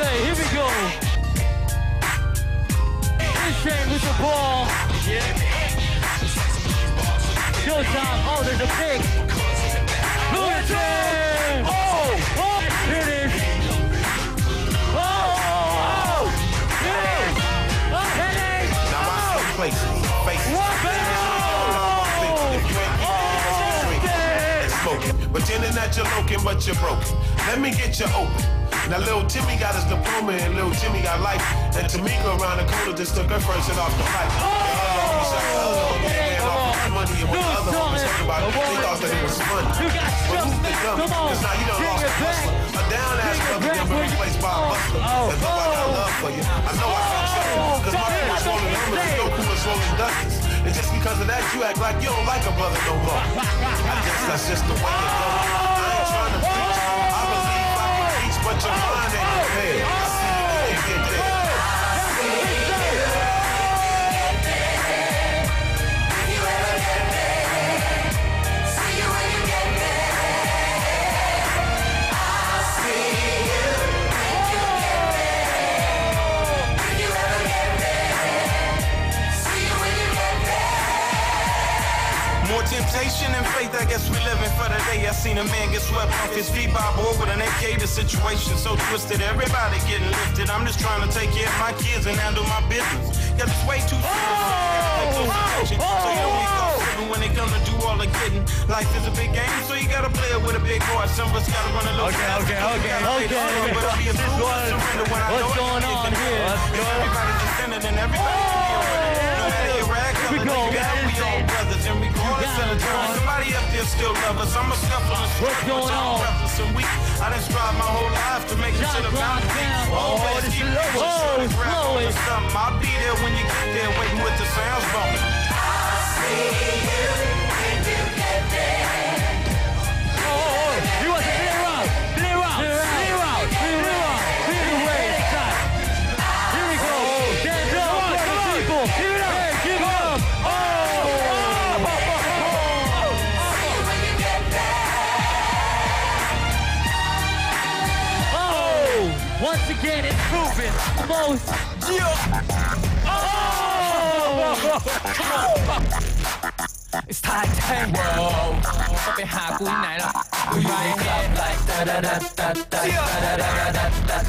Okay, here we go. Shane with the ball. Showtime. Oh, there's a pick. Pretending that you're looking, but you're broken. Let me get you open. Now little Timmy got his diploma and little Jimmy got life. And Tamika around the corner just took her first and off the pipe. Oh! Oh, money and when the other homies heard about it, they thought that it was funny. You got But who's the something. dummy? Come on. Cause now you done Bring lost it a back. hustler. A down ass Bring it brother back done been where you- replaced by a Oh, hustler. oh, And though I got oh. love for you, I know I got oh, you. Cause my Oh, name is rolling numbers, say it's no it. cool as rolling dusters. And just because of that, you act like you don't like a brother no more. More temptation and faith, I guess we living for the day. I seen a man get swept off his feet by a boy with an AK. The situation so twisted, everybody getting lifted. I'm just trying to take care of my kids and handle my business. Cause it's way too serious. So you don't slipping when they come to do all the getting. Life is a big game, so you gotta play it with a big heart. Some of us gotta run a little Okay, fast. okay, okay, gotta play the okay. but I'll be a fool surrender when I what's know going on here? Everybody's defending and everybody's be a winner. No matter your rag Here we go. you got we all brothers and we going got to it, Somebody up there still love us. I'm a scuffle and What's going on? and weak. I done strive my whole life to make it to the mountain. Always oh, keep is pushing, low. shorty, Oh, slow it. Once again, it's proven most. Oh. It's time to hang world ก็ไปหากูที่ไหนล่ะกูอยู่ในคลับ like ตะดะดะตะตะตะดะดะตะ